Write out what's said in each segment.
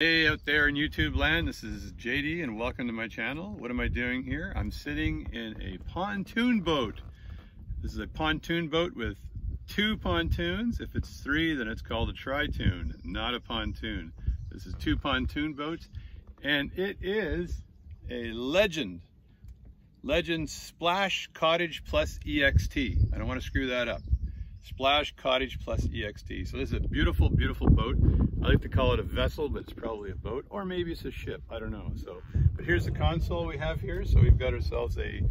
Hey out there in YouTube land, this is JD and welcome to my channel. What am I doing here? I'm sitting in a pontoon boat. This is a pontoon boat with two pontoons. If it's three, then it's called a tritoon, not a pontoon. This is two pontoon boats and it is a legend. Legend Splash Cottage plus EXT. I don't want to screw that up. Splash Cottage plus EXT. So this is a beautiful, beautiful boat. I like to call it a vessel, but it's probably a boat, or maybe it's a ship, I don't know. So, but here's the console we have here. So we've got ourselves a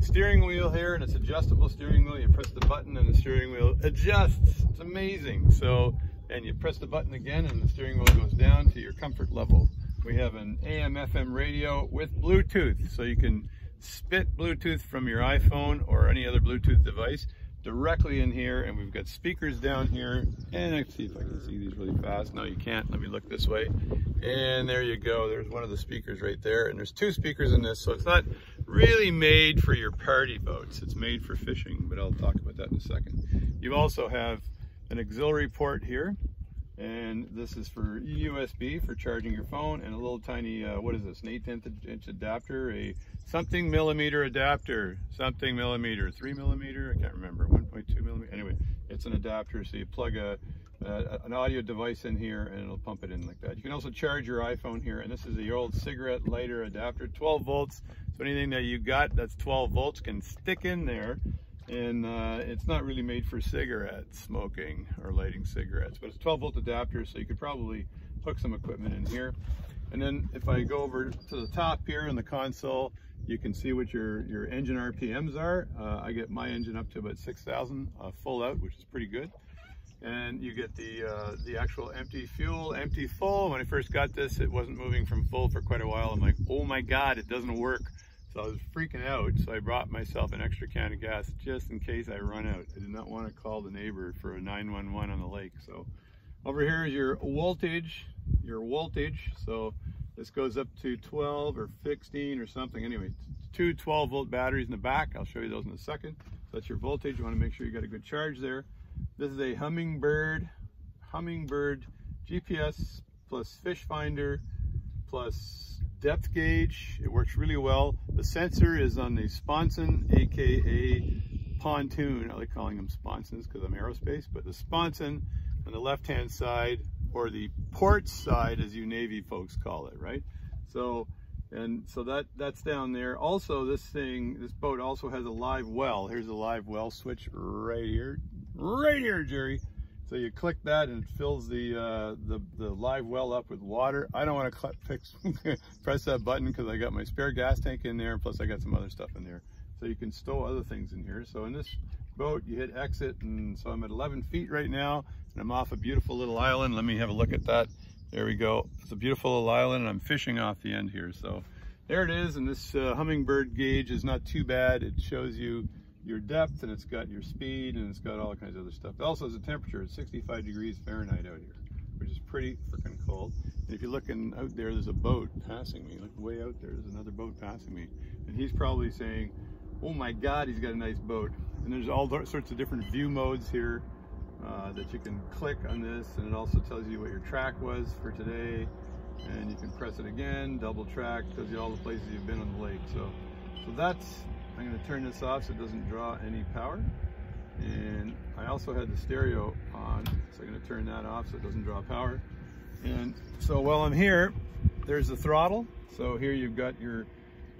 steering wheel here, and it's adjustable steering wheel. You press the button and the steering wheel adjusts. It's amazing. So, and you press the button again and the steering wheel goes down to your comfort level. We have an AM FM radio with Bluetooth, so you can spit Bluetooth from your iPhone or any other Bluetooth device directly in here and we've got speakers down here and let's see if I can see these really fast. No, you can't. Let me look this way. And there you go. There's one of the speakers right there. And there's two speakers in this. So it's not really made for your party boats. It's made for fishing, but I'll talk about that in a second. You also have an auxiliary port here and this is for USB for charging your phone and a little tiny uh, what is this an 8 inch adapter a something millimeter adapter something millimeter 3 millimeter I can't remember 1.2 millimeter anyway it's an adapter so you plug a, a, an audio device in here and it'll pump it in like that. You can also charge your iPhone here and this is the old cigarette lighter adapter 12 volts so anything that you got that's 12 volts can stick in there and uh, it's not really made for cigarette smoking or lighting cigarettes but it's 12 volt adapter so you could probably hook some equipment in here. And then if I go over to the top here in the console you can see what your your engine RPMs are uh, I get my engine up to about 6,000 uh, full out which is pretty good and you get the uh, the actual empty fuel empty full when I first got this it wasn't moving from full for quite a while I'm like oh my god it doesn't work so I was freaking out, so I brought myself an extra can of gas just in case I run out. I did not want to call the neighbor for a 911 on the lake. So over here is your voltage, your voltage. So this goes up to 12 or 16 or something. Anyway, two 12 volt batteries in the back. I'll show you those in a second. So that's your voltage. You want to make sure you got a good charge there. This is a Humminbird, Humminbird GPS plus fish finder plus depth gauge. It works really well. The sensor is on the sponson, AKA pontoon. I like calling them sponsons because I'm aerospace, but the sponson on the left-hand side or the port side, as you Navy folks call it, right? So, and so that that's down there. Also, this thing, this boat also has a live well. Here's a live well switch right here, right here, Jerry. So you click that and it fills the, uh, the, the live well up with water. I don't want to fix, press that button because I got my spare gas tank in there. Plus I got some other stuff in there. So you can stow other things in here. So in this boat, you hit exit. And so I'm at 11 feet right now and I'm off a beautiful little island. Let me have a look at that. There we go. It's a beautiful little island and I'm fishing off the end here. So there it is. And this uh, Humminbird gauge is not too bad. It shows you your depth and it's got your speed and it's got all kinds of other stuff. It also has a temperature. It's 65 degrees Fahrenheit out here, which is pretty freaking cold. And if you're looking out there, there's a boat passing me. Look way out there, there's another boat passing me. And he's probably saying, oh my God, he's got a nice boat. And there's all sorts of different view modes here uh, that you can click on this. And it also tells you what your track was for today. And you can press it again, double track, tells you all the places you've been on the lake. So, so that's I'm going to turn this off so it doesn't draw any power. And I also had the stereo on, so I'm going to turn that off so it doesn't draw power. And so while I'm here, there's the throttle. So here you've got your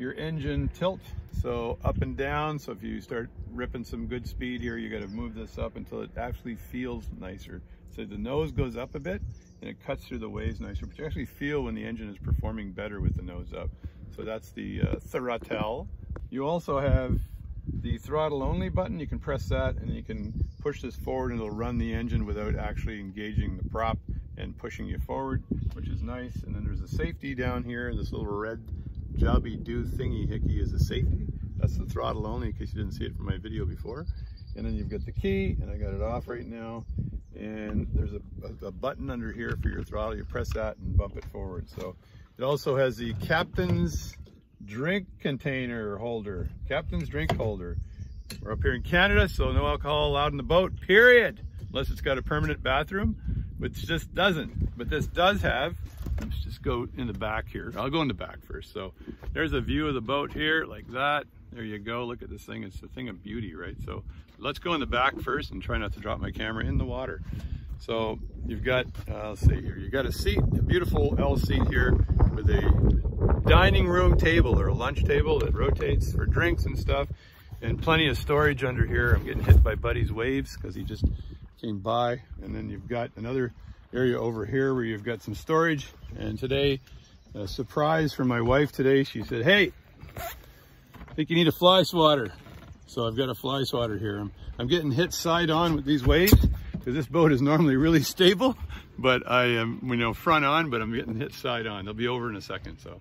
your engine tilt, so up and down. So if you start ripping some good speed here, you got to move this up until it actually feels nicer. So the nose goes up a bit and it cuts through the waves nicer, but you actually feel when the engine is performing better with the nose up. So that's the uh. You also have the throttle only button. You can press that and you can push this forward and it'll run the engine without actually engaging the prop and pushing you forward, which is nice. And then there's a safety down here. This little red jobby do thingy hickey is a safety. That's the throttle only in case you didn't see it from my video before. And then you've got the key and I got it off right now. And there's a, a, button under here for your throttle. You press that and bump it forward. So it also has the captain's drink container holder, captain's drink holder. We're up here in Canada, so no alcohol allowed in the boat, period. Unless it's got a permanent bathroom, which just doesn't. But this does have, let's just go in the back here. I'll go in the back first. So there's a view of the boat here like that. There you go. Look at this thing. It's a thing of beauty, right? So let's go in the back first and try not to drop my camera in the water. So you've got, uh, let's see here, you've got a seat, a beautiful L seat here with a dining room table or a lunch table that rotates for drinks and stuff and plenty of storage under here. I'm getting hit by Buddy's waves because he just came by. And then you've got another area over here where you've got some storage. And today, a surprise from my wife today, she said, hey, I think you need a fly swatter. So I've got a fly swatter here. I'm, I'm getting hit side on with these waves because this boat is normally really stable, but I am, you know, front on, but I'm getting hit side on. They'll be over in a second. So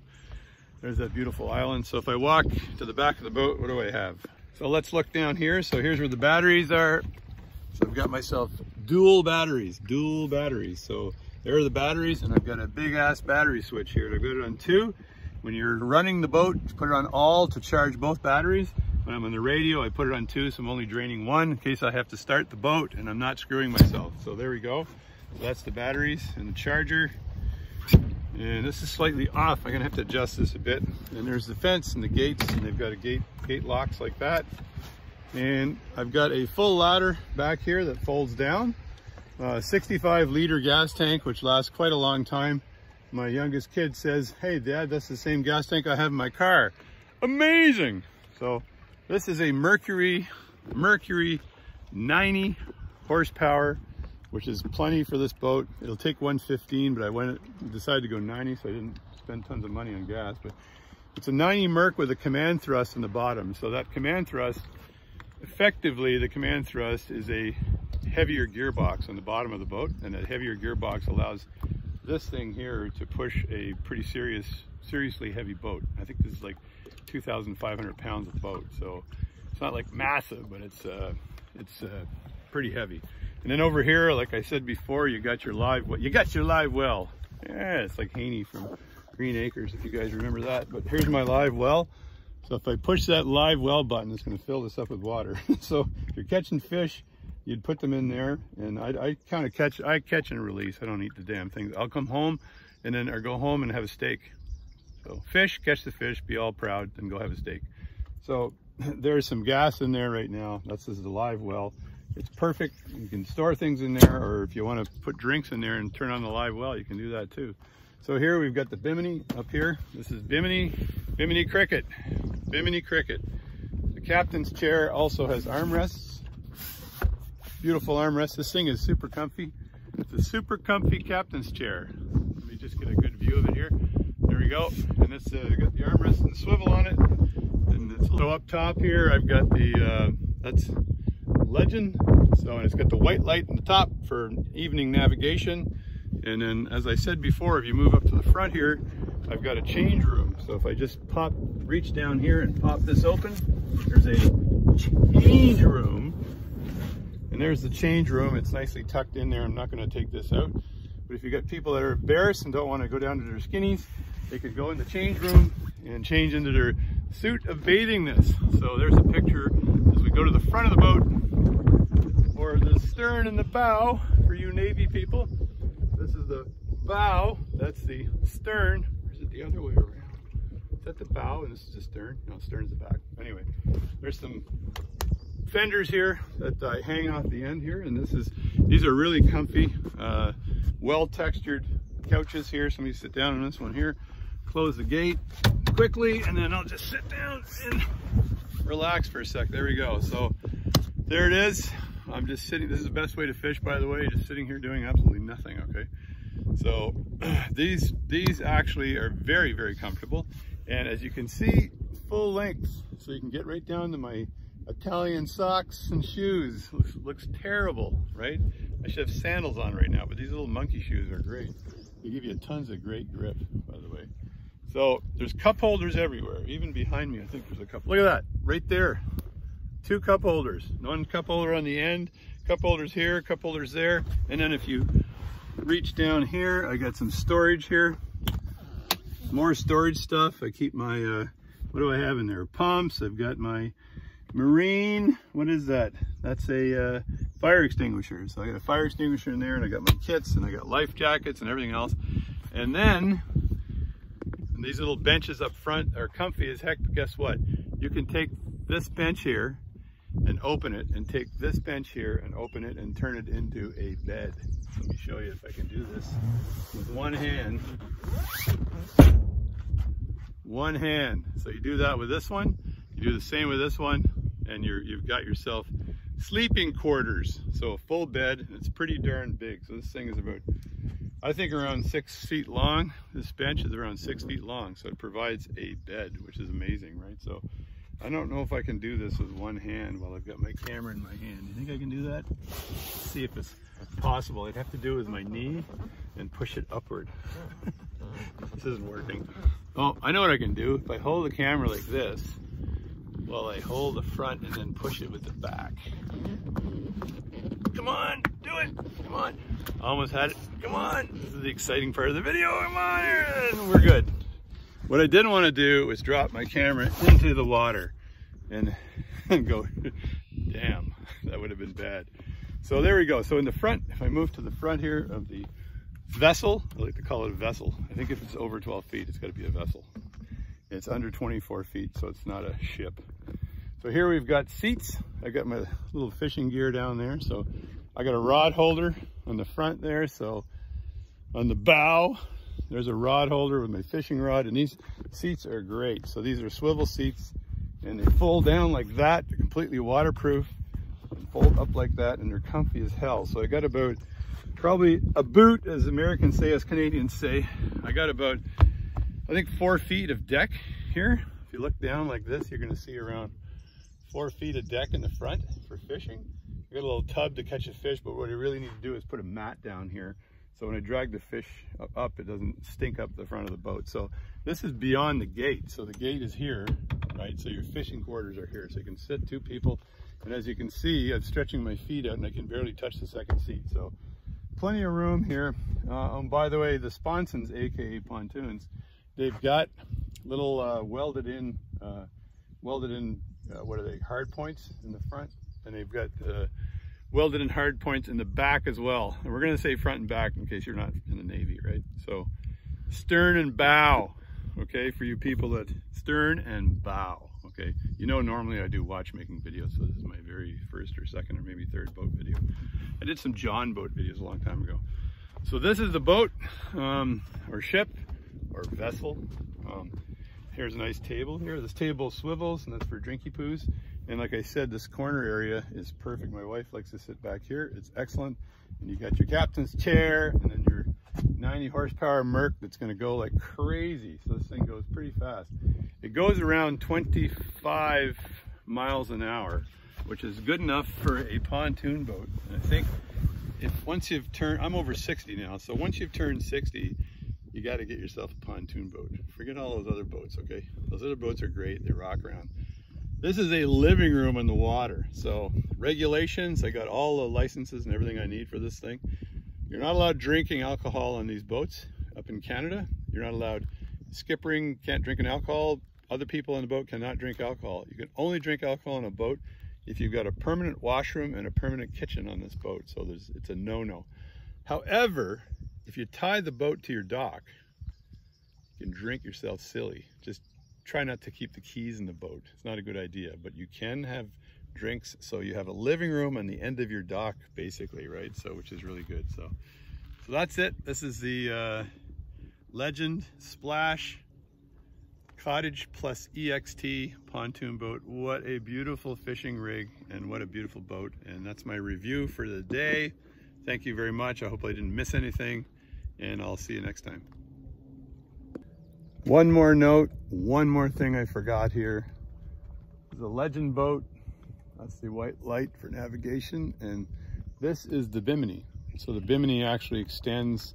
there's that beautiful island. So if I walk to the back of the boat, what do I have? So let's look down here. So here's where the batteries are. So I've got myself dual batteries, dual batteries. So there are the batteries and I've got a big ass battery switch here. I've got it on two. When you're running the boat, put it on all to charge both batteries. When I'm on the radio, I put it on two, so I'm only draining one in case I have to start the boat and I'm not screwing myself. So there we go. That's the batteries and the charger. And this is slightly off. I'm gonna have to adjust this a bit. And there's the fence and the gates, and they've got a gate, gate locks like that. And I've got a full ladder back here that folds down. Uh, 65 liter gas tank, which lasts quite a long time. My youngest kid says, hey dad, that's the same gas tank I have in my car. Amazing. So this is a Mercury, Mercury 90 horsepower which is plenty for this boat. It'll take 115, but I went decided to go 90, so I didn't spend tons of money on gas. But it's a 90 Merc with a command thrust in the bottom. So that command thrust, effectively, the command thrust is a heavier gearbox on the bottom of the boat, and that heavier gearbox allows this thing here to push a pretty serious, seriously heavy boat. I think this is like 2,500 pounds of boat, so it's not like massive, but it's uh, it's uh, pretty heavy. And then over here, like I said before, you got your live well. You got your live well. Yeah, it's like Haney from Green Acres, if you guys remember that. But here's my live well. So if I push that live well button, it's going to fill this up with water. so if you're catching fish, you'd put them in there. And I, I kind of catch, I catch and release. I don't eat the damn things. I'll come home and then, or go home and have a steak. So fish, catch the fish, be all proud, and go have a steak. So there's some gas in there right now. That's this is a live well it's perfect. You can store things in there, or if you want to put drinks in there and turn on the live well, you can do that too. So here we've got the Bimini up here. This is Bimini, Bimini Cricket, Bimini Cricket. The captain's chair also has armrests, beautiful armrests. This thing is super comfy. It's a super comfy captain's chair. Let me just get a good view of it here. There we go. And it's uh, got the armrest and the swivel on it. And it's, so up top here, I've got the, uh, that's legend. So it's got the white light in the top for evening navigation. And then, as I said before, if you move up to the front here, I've got a change room. So if I just pop, reach down here and pop this open, there's a change room. And there's the change room. It's nicely tucked in there. I'm not going to take this out. But if you got people that are embarrassed and don't want to go down to their skinnies, they could go in the change room and change into their suit of bathingness. So there's a picture as we go to the front of the boat or the stern and the bow for you Navy people. This is the bow, that's the stern. Or is it the other way around? Is that the bow and this is the stern? No, stern's the back. Anyway, there's some fenders here that I hang off the end here and this is, these are really comfy, uh, well textured couches here. Somebody sit down on this one here, close the gate quickly and then I'll just sit down and relax for a sec. There we go. So there it is. I'm just sitting, this is the best way to fish, by the way, just sitting here doing absolutely nothing, okay? So these, these actually are very, very comfortable. And as you can see, full length. So you can get right down to my Italian socks and shoes. Looks, looks terrible, right? I should have sandals on right now, but these little monkey shoes are great. They give you tons of great grip, by the way. So there's cup holders everywhere. Even behind me, I think there's a couple. Look at that, right there two cup holders, one cup holder on the end, cup holders here, cup holders there. And then if you reach down here, I got some storage here, more storage stuff. I keep my, uh, what do I have in there? Pumps, I've got my marine, what is that? That's a uh, fire extinguisher. So I got a fire extinguisher in there and I got my kits and I got life jackets and everything else. And then and these little benches up front are comfy as heck, but guess what? You can take this bench here and open it and take this bench here and open it and turn it into a bed. Let me show you if I can do this with one hand. One hand. So you do that with this one, you do the same with this one, and you're, you've got yourself sleeping quarters. So a full bed, it's pretty darn big. So this thing is about, I think around six feet long. This bench is around six feet long. So it provides a bed, which is amazing, right? So I don't know if I can do this with one hand while I've got my camera in my hand. You think I can do that? Let's see if it's possible. I'd have to do it with my knee and push it upward. this isn't working. Oh, I know what I can do. If I hold the camera like this, while I hold the front and then push it with the back. Come on, do it. Come on. Almost had it. Come on. This is the exciting part of the video. Come on. We're good. What I didn't want to do was drop my camera into the water and, and go, damn, that would have been bad. So there we go. So in the front, if I move to the front here of the vessel, I like to call it a vessel. I think if it's over 12 feet, it's got to be a vessel. It's under 24 feet, so it's not a ship. So here we've got seats. I got my little fishing gear down there. So I got a rod holder on the front there. So on the bow, there's a rod holder with my fishing rod and these seats are great. So these are swivel seats and they fold down like that. They're completely waterproof and fold up like that and they're comfy as hell. So I got about probably a boot as Americans say, as Canadians say. I got about, I think four feet of deck here. If you look down like this, you're gonna see around four feet of deck in the front for fishing. I got a little tub to catch a fish, but what I really need to do is put a mat down here so when I drag the fish up, it doesn't stink up the front of the boat. So this is beyond the gate. So the gate is here, right? So your fishing quarters are here. So you can sit two people. And as you can see, I'm stretching my feet out and I can barely touch the second seat. So plenty of room here. Uh, and by the way, the sponsons, AKA pontoons, they've got little uh, welded in, uh, welded in, uh, what are they, hard points in the front. And they've got uh, welded in hard points in the back as well. And we're gonna say front and back in case you're not in the Navy, right? So stern and bow, okay? For you people that, stern and bow, okay? You know normally I do watchmaking videos, so this is my very first or second or maybe third boat video. I did some John boat videos a long time ago. So this is the boat, um, or ship, or vessel. Um, here's a nice table here. This table swivels and that's for drinky poos. And like I said, this corner area is perfect. My wife likes to sit back here. It's excellent. And you got your captain's chair and then your 90 horsepower Merc that's gonna go like crazy. So this thing goes pretty fast. It goes around 25 miles an hour, which is good enough for a pontoon boat. And I think if once you've turned, I'm over 60 now. So once you've turned 60, you got to get yourself a pontoon boat. Forget all those other boats, okay? Those other boats are great. They rock around. This is a living room in the water. So regulations, I got all the licenses and everything I need for this thing. You're not allowed drinking alcohol on these boats up in Canada. You're not allowed skippering, can't drink an alcohol. Other people on the boat cannot drink alcohol. You can only drink alcohol on a boat if you've got a permanent washroom and a permanent kitchen on this boat. So there's, it's a no-no. However, if you tie the boat to your dock, you can drink yourself silly. Just try not to keep the keys in the boat. It's not a good idea, but you can have drinks. So you have a living room on the end of your dock, basically, right? So, which is really good. So, so that's it. This is the uh, Legend Splash Cottage plus EXT pontoon boat. What a beautiful fishing rig and what a beautiful boat. And that's my review for the day. Thank you very much. I hope I didn't miss anything and I'll see you next time. One more note, one more thing I forgot here. The Legend boat, that's the white light for navigation, and this is the Bimini. So the Bimini actually extends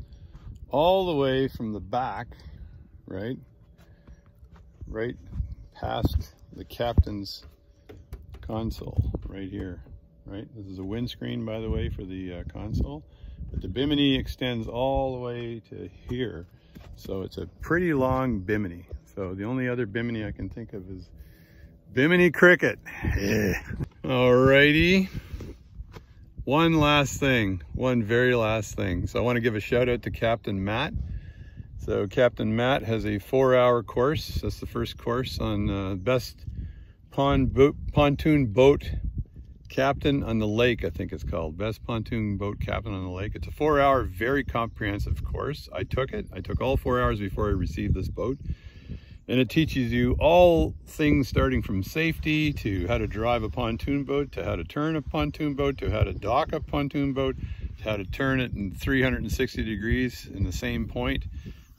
all the way from the back, right? Right past the captain's console, right here, right? This is a windscreen, by the way, for the uh, console. But the Bimini extends all the way to here. So it's a pretty long bimini. So the only other bimini I can think of is Bimini Cricket. Yeah. Alrighty. one last thing, one very last thing. So I want to give a shout out to Captain Matt. So Captain Matt has a four hour course. That's the first course on uh, best pond boat, pontoon boat captain on the lake, I think it's called. Best pontoon boat captain on the lake. It's a four hour, very comprehensive course. I took it. I took all four hours before I received this boat. And it teaches you all things starting from safety to how to drive a pontoon boat, to how to turn a pontoon boat, to how to dock a pontoon boat, to how to turn it in 360 degrees in the same point,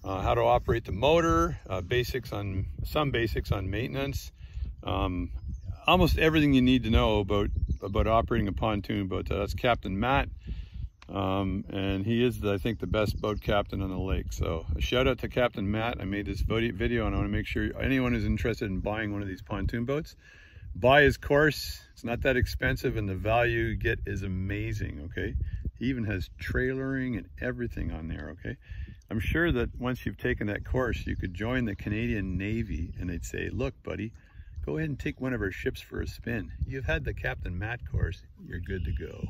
uh, how to operate the motor, uh, basics on some basics on maintenance, um, almost everything you need to know about about operating a pontoon boat. That's Captain Matt. Um, and he is, I think, the best boat captain on the lake. So a shout out to Captain Matt. I made this video and I want to make sure anyone who's interested in buying one of these pontoon boats, buy his course. It's not that expensive and the value you get is amazing, okay? He even has trailering and everything on there, okay? I'm sure that once you've taken that course, you could join the Canadian Navy and they'd say, look, buddy, go ahead and take one of our ships for a spin. You've had the Captain Matt course, you're good to go.